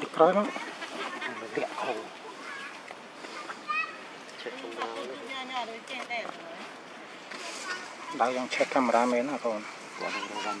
Tikrai lắm. Lẹ khổ. Đau dòng check camera mến à thôi. Quả đồ đồ răng.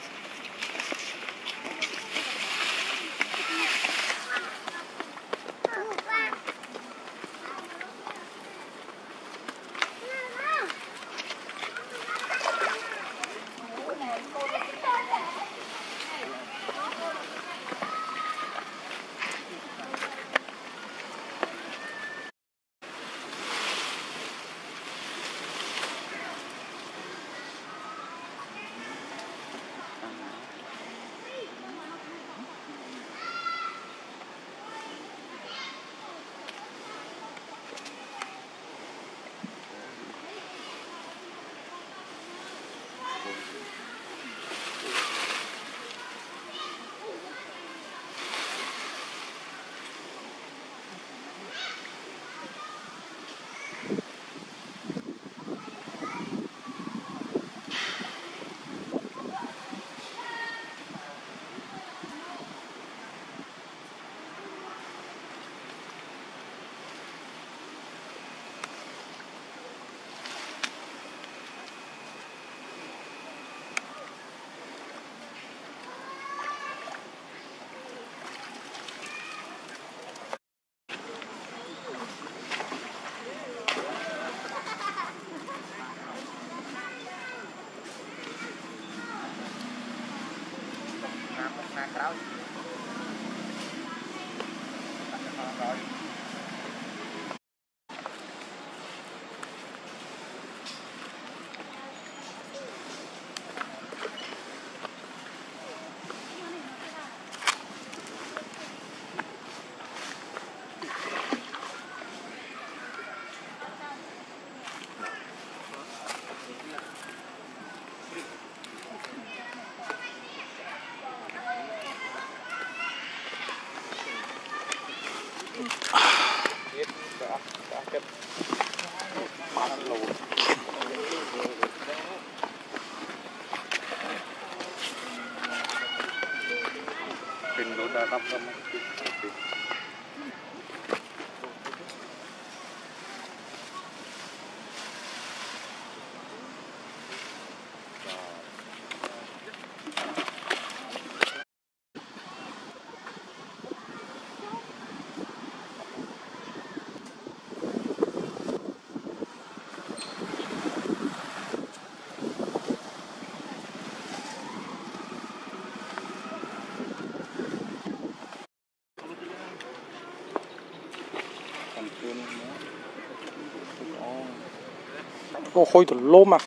đâu rồi. kinh lũ đã đắp ra nó hôi từ lô mà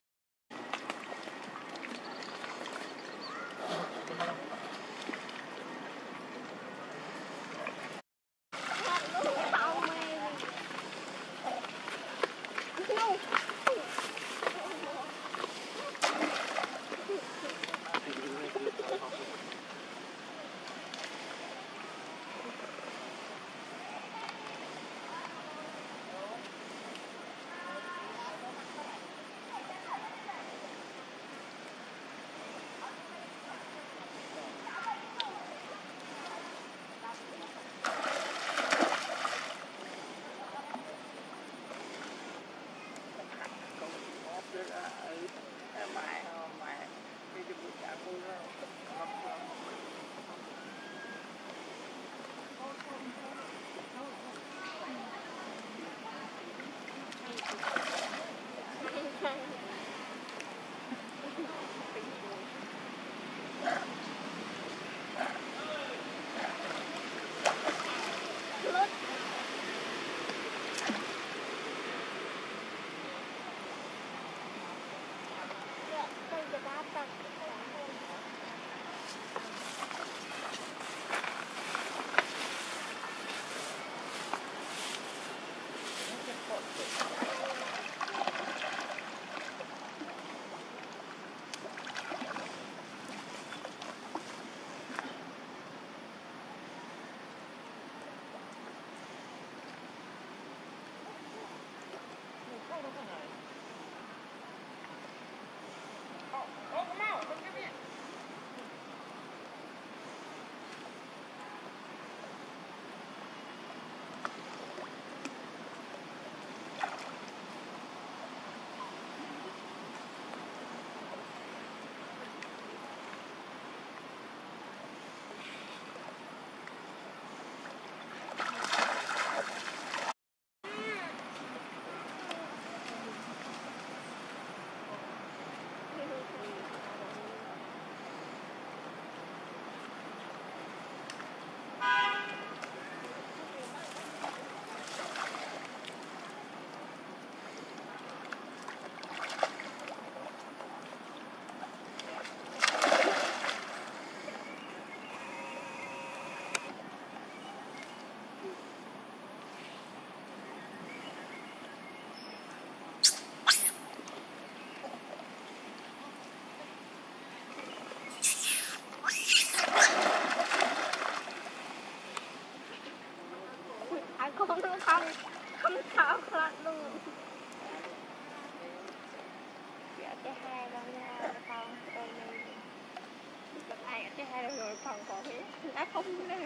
ผมทำคำถามพระลูกเดี๋ยวจะให้เราเนี่ยฟังตัวนึงจะให้จะให้เราฟังขอนนี้และผมนะ